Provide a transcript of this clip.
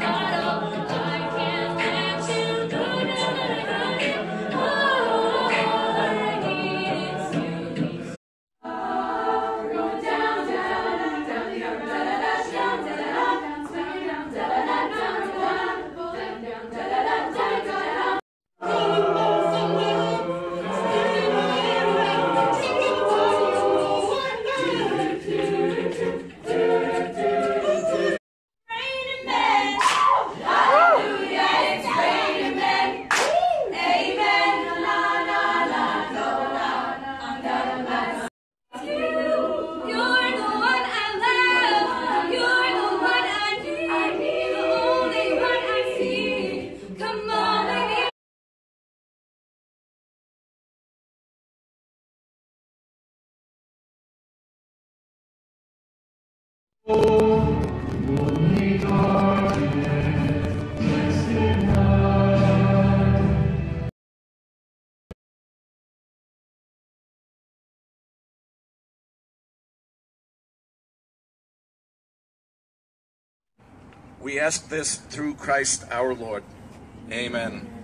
Thank you. We ask this through Christ our Lord. Amen.